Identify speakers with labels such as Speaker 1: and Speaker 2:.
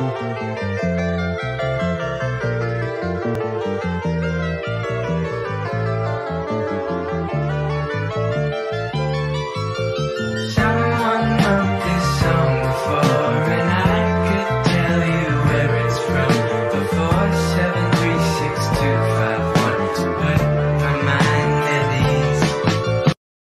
Speaker 1: Música